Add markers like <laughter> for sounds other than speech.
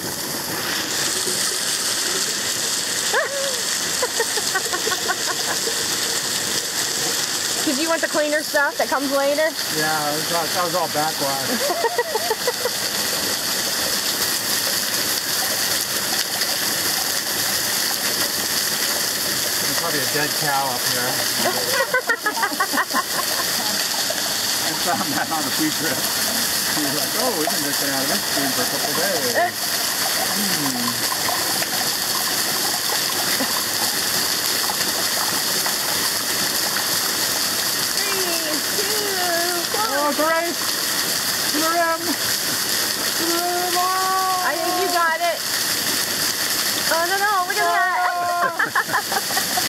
<laughs> Did you want the cleaner stuff that comes later? Yeah, was all, that was all backwash. <laughs> probably a dead cow up here. <laughs> I found that on a few trips. He was like, oh, we can get out of this stream for a couple days. Oh! You're in! You're